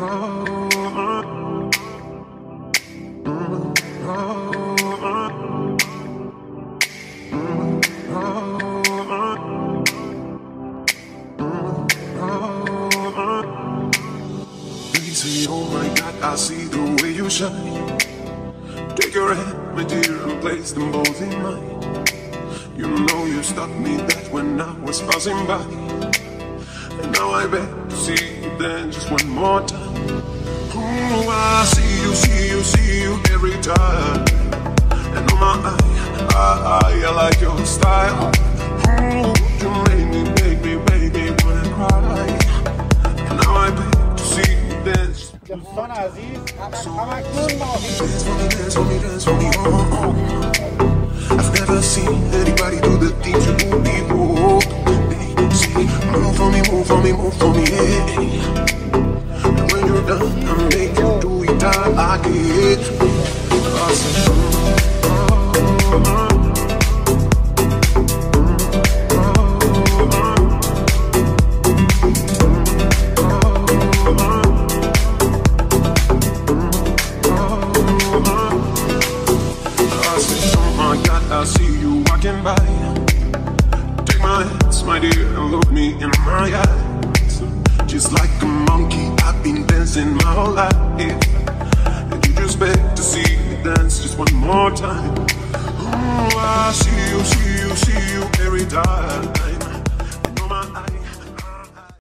Oh I see the way you shine. Take your hand, my dear, and place them both in mine. You know you stopped me that when I was passing by. And now I beg to see you then just one more time. Oh, I see you, see you, see you every time. And on my eye, I, I, I like your style. Oh, you make me, make me, make me wanna cry. And now I beg to see you dance. دوستان عزیز همکنون ما Dance for me, dance for me, dance for me, oh, oh. I've never seen anybody do the things you do before. Hey, see, move for me, move for me, move for me, hey. And when you're done, I make you do it all again. I. I see you walking by. Take my my dear, and look me in my eyes. Just like a monkey, I've been dancing my whole life. And you just beg to see me dance just one more time. Oh, I see you, see you, see you every time.